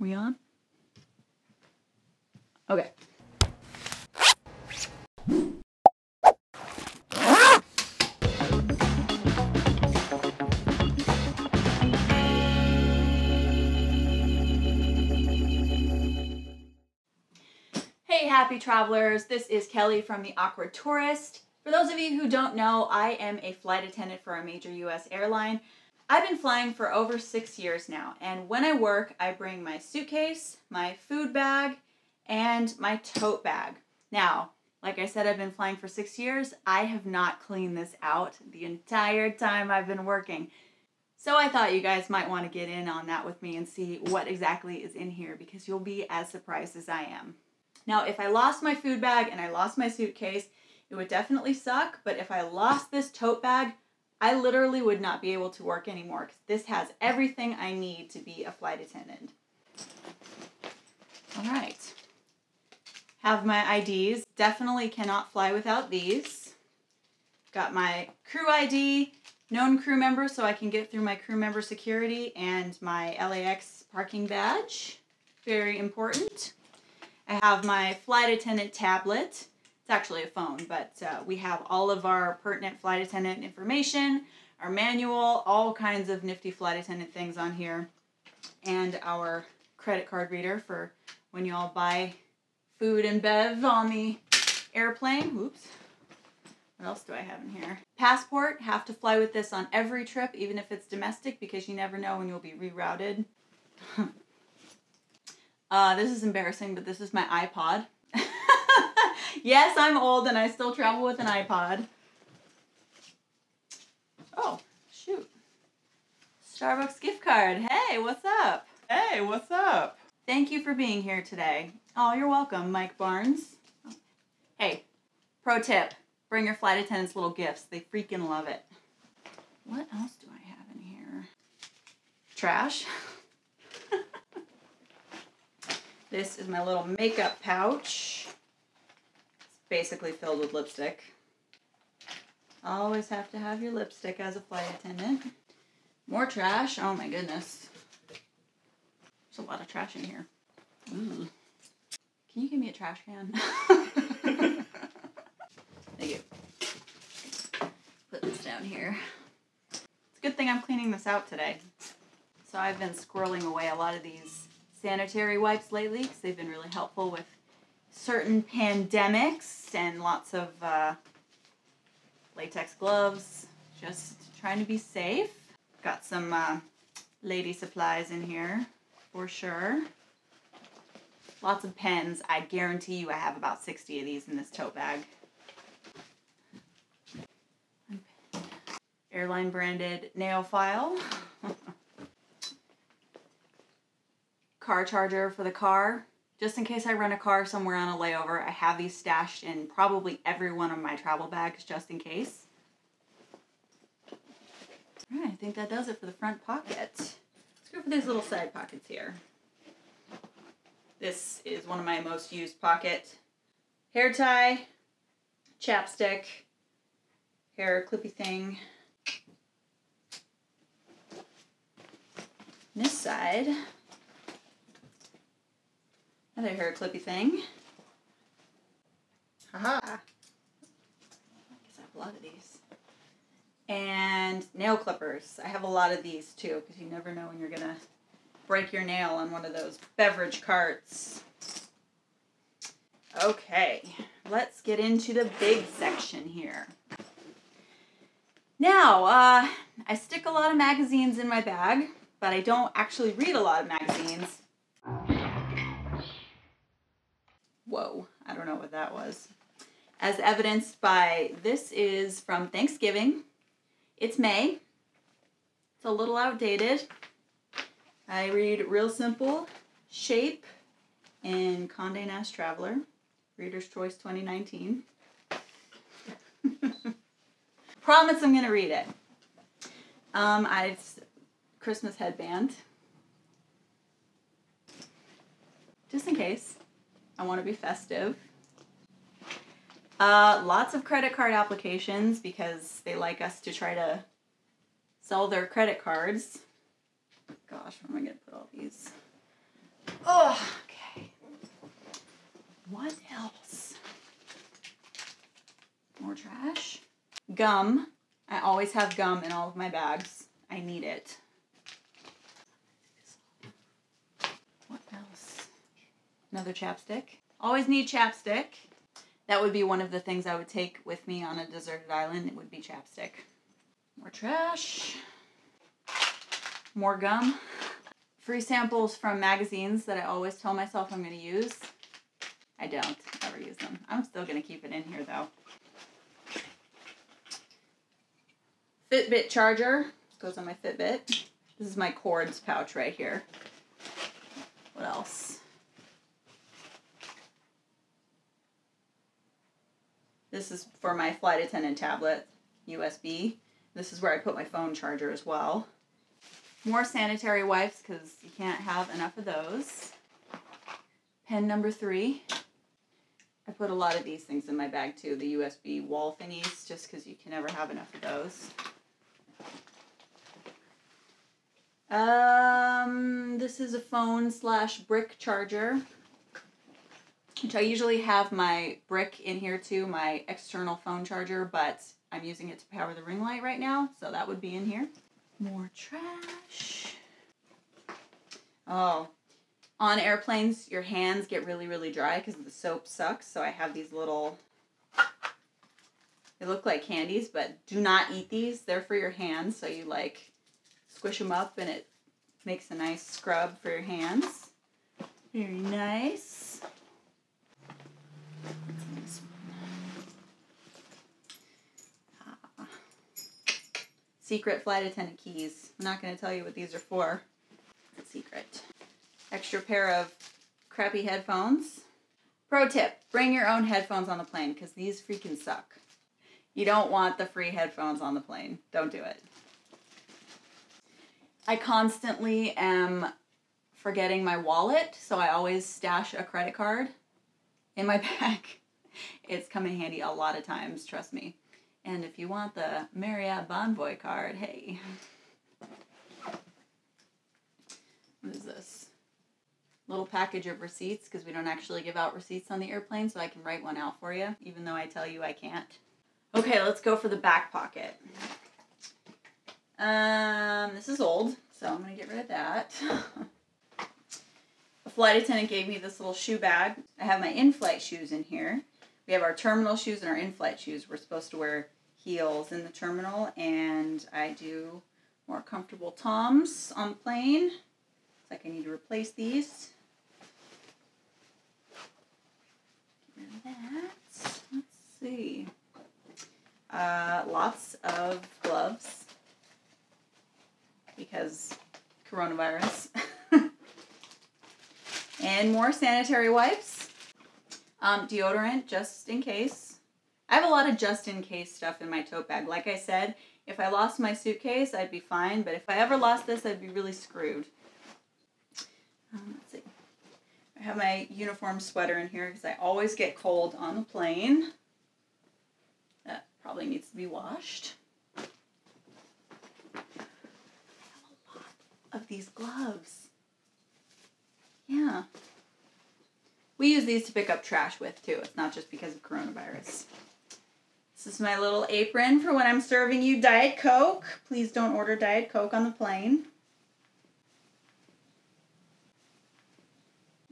We on? Okay. Hey, happy travelers. This is Kelly from The Awkward Tourist. For those of you who don't know, I am a flight attendant for a major US airline. I've been flying for over six years now, and when I work, I bring my suitcase, my food bag, and my tote bag. Now, like I said, I've been flying for six years. I have not cleaned this out the entire time I've been working. So I thought you guys might want to get in on that with me and see what exactly is in here because you'll be as surprised as I am. Now, if I lost my food bag and I lost my suitcase, it would definitely suck, but if I lost this tote bag, I literally would not be able to work anymore because this has everything I need to be a flight attendant. All right. Have my IDs. Definitely cannot fly without these. Got my crew ID, known crew member so I can get through my crew member security, and my LAX parking badge. Very important. I have my flight attendant tablet. It's actually a phone, but uh, we have all of our pertinent flight attendant information, our manual, all kinds of nifty flight attendant things on here, and our credit card reader for when you all buy food and bev on the airplane. Oops. What else do I have in here? Passport. Have to fly with this on every trip, even if it's domestic, because you never know when you'll be rerouted. uh, this is embarrassing, but this is my iPod. Yes, I'm old and I still travel with an iPod. Oh, shoot. Starbucks gift card. Hey, what's up? Hey, what's up? Thank you for being here today. Oh, you're welcome, Mike Barnes. Hey, pro tip bring your flight attendants little gifts. They freaking love it. What else do I have in here? Trash. this is my little makeup pouch. Basically filled with lipstick. Always have to have your lipstick as a flight attendant. More trash. Oh my goodness. There's a lot of trash in here. Ooh. Can you give me a trash can? Thank you. Put this down here. It's a good thing I'm cleaning this out today. So I've been squirreling away a lot of these sanitary wipes lately because they've been really helpful with certain pandemics and lots of uh, latex gloves. Just trying to be safe. Got some uh, lady supplies in here for sure. Lots of pens. I guarantee you I have about 60 of these in this tote bag. Airline branded nail file. car charger for the car. Just in case I rent a car somewhere on a layover, I have these stashed in probably every one of my travel bags just in case. All right, I think that does it for the front pocket. Let's go for these little side pockets here. This is one of my most used pocket. Hair tie, chapstick, hair clippy thing. This side, another hair clippy thing. Haha. I guess I have a lot of these. And nail clippers. I have a lot of these too because you never know when you're gonna break your nail on one of those beverage carts. Okay, let's get into the big section here. Now, uh, I stick a lot of magazines in my bag, but I don't actually read a lot of magazines. Whoa, I don't know what that was. As evidenced by this is from Thanksgiving. It's May. It's a little outdated. I read Real Simple, Shape, and Condé Nast Traveler, Reader's Choice 2019. Promise I'm gonna read it. Um, I Christmas headband. Just in case. I want to be festive. Uh, lots of credit card applications because they like us to try to sell their credit cards. Gosh, where am I going to put all these? Oh, okay. What else? More trash. Gum. I always have gum in all of my bags. I need it. Another chapstick. Always need chapstick. That would be one of the things I would take with me on a deserted island. It would be chapstick. More trash. More gum. Free samples from magazines that I always tell myself I'm going to use. I don't ever use them. I'm still going to keep it in here though. Fitbit charger. Goes on my Fitbit. This is my cords pouch right here. What else? This is for my flight attendant tablet, USB. This is where I put my phone charger as well. More sanitary wipes because you can't have enough of those. Pen number three. I put a lot of these things in my bag too, the USB wall thingies, just because you can never have enough of those. Um, this is a phone slash brick charger, which I usually have my brick in here too, my external phone charger, but I'm using it to power the ring light right now, so that would be in here. More trash. Oh, on airplanes, your hands get really, really dry because the soap sucks, so I have these little they look like candies, but do not eat these. They're for your hands, so you like squish them up and it makes a nice scrub for your hands. Very nice. Secret flight attendant keys. I'm not going to tell you what these are for. Secret. Extra pair of crappy headphones. Pro tip bring your own headphones on the plane because these freaking suck. You don't want the free headphones on the plane. Don't do it. I constantly am forgetting my wallet, so I always stash a credit card in my pack. It's come in handy a lot of times, trust me. And if you want the Marriott Bonvoy card, hey. What is this? Little package of receipts because we don't actually give out receipts on the airplane, so I can write one out for you, even though I tell you I can't. Okay, let's go for the back pocket. Um, this is old, so I'm to get rid of that. Flight attendant gave me this little shoe bag. I have my in-flight shoes in here. We have our terminal shoes and our in-flight shoes. We're supposed to wear heels in the terminal, and I do more comfortable toms on the plane. Looks like I need to replace these. Get rid of that. Let's see. Uh, lots of gloves because coronavirus. and more sanitary wipes. Um, deodorant, just in case. I have a lot of just in case stuff in my tote bag. Like I said, if I lost my suitcase, I'd be fine, but if I ever lost this, I'd be really screwed. Um, let's see. I have my uniform sweater in here because I always get cold on the plane. That probably needs to be washed. I have a lot of these gloves. Yeah. We use these to pick up trash with too. It's not just because of coronavirus. This is my little apron for when I'm serving you Diet Coke. Please don't order Diet Coke on the plane.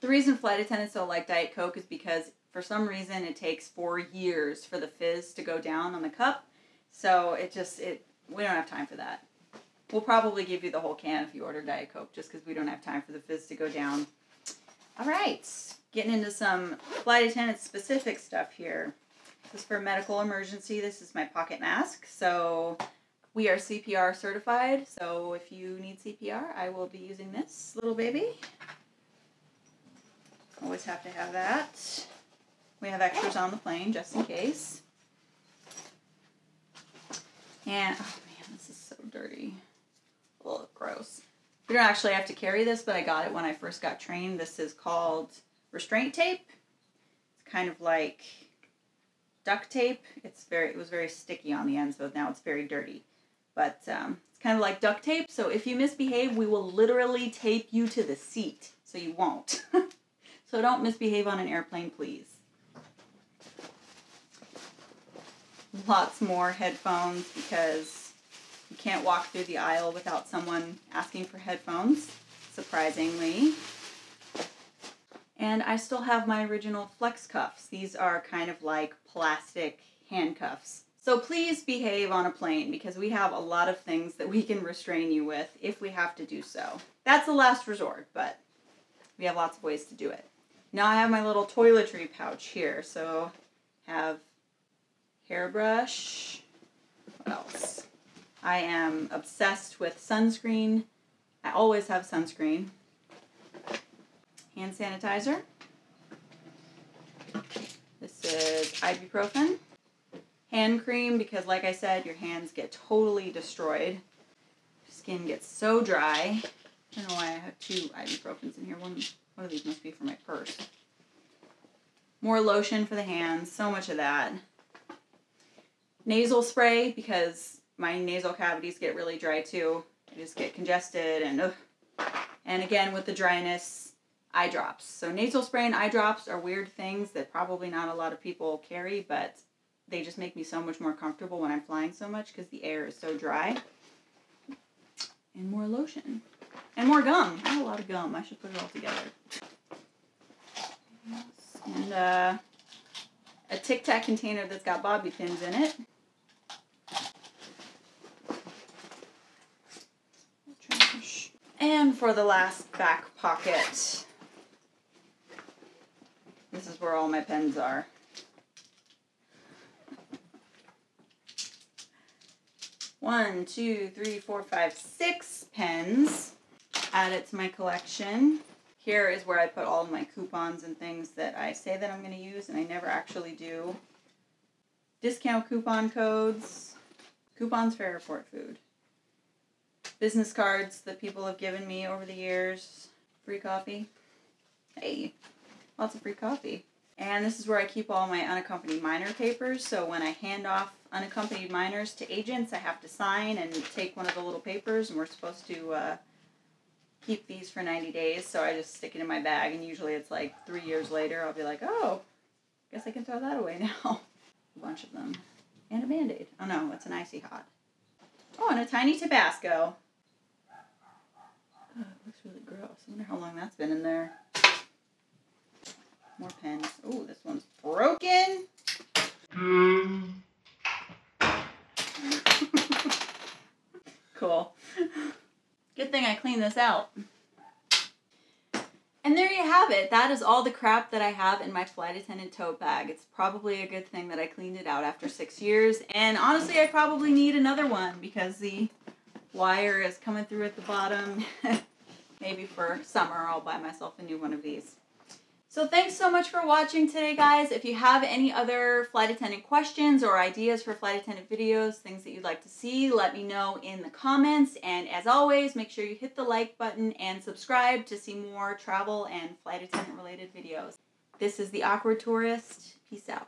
The reason flight attendants don't like Diet Coke is because for some reason it takes four years for the fizz to go down on the cup. So it just it we don't have time for that. We'll probably give you the whole can if you order Diet Coke, just because we don't have time for the fizz to go down. All right, getting into some flight attendant specific stuff here. This is for medical emergency. This is my pocket mask. So we are CPR certified. So if you need CPR, I will be using this little baby. Always have to have that. We have extras on the plane just in case. And, oh man, this is so dirty. Ugh, gross. We don't actually have to carry this, but I got it when I first got trained. This is called restraint tape. It's kind of like duct tape. It's very it was very sticky on the end, so now it's very dirty. But um, it's kind of like duct tape. So if you misbehave, we will literally tape you to the seat, so you won't. so don't misbehave on an airplane, please. lots more headphones because you can't walk through the aisle without someone asking for headphones, surprisingly. And I still have my original flex cuffs. These are kind of like plastic handcuffs. So please behave on a plane because we have a lot of things that we can restrain you with if we have to do so. That's the last resort, but we have lots of ways to do it. Now I have my little toiletry pouch here. So have hairbrush. What else? I am obsessed with sunscreen. I always have sunscreen. Hand sanitizer. This is ibuprofen. Hand cream because like I said, your hands get totally destroyed. Skin gets so dry. I don't know why I have two ibuprofens in here. One, one of these must be for my purse. More lotion for the hands. So much of that. Nasal spray because my nasal cavities get really dry too. I just get congested and ugh. And again, with the dryness, eye drops. So nasal spray and eye drops are weird things that probably not a lot of people carry, but they just make me so much more comfortable when I'm flying so much because the air is so dry. And more lotion. And more gum. I have a lot of gum. I should put it all together. And uh, a Tic Tac container that's got bobby pins in it. And for the last back pocket, this is where all my pens are. One, two, three, four, five, six pens added to my collection. Here is where I put all my coupons and things that I say that I'm going to use and I never actually do. Discount coupon codes, coupons for airport food, business cards that people have given me over the years, free coffee. Hey, lots of free coffee. And this is where I keep all my unaccompanied minor papers. So when I hand off unaccompanied minors to agents, I have to sign and take one of the little papers, and we're supposed to uh, keep these for 90 days. So I just stick it in my bag, and usually it's like three years later, I'll be like, oh, guess I can throw that away now. a bunch of them. And a band aid. Oh no, it's an icy hot. Oh, and a tiny Tabasco. I wonder how long that's been in there. More pens. Oh, this one's broken. cool. Good thing I cleaned this out. And there you have it. That is all the crap that I have in my flight attendant tote bag. It's probably a good thing that I cleaned it out after six years. And honestly, I probably need another one because the wire is coming through at the bottom. Maybe for summer, I'll buy myself a new one of these. So thanks so much for watching today, guys. If you have any other flight attendant questions or ideas for flight attendant videos, things that you'd like to see, let me know in the comments. And as always, make sure you hit the like button and subscribe to see more travel and flight attendant related videos. This is The Awkward Tourist. Peace out.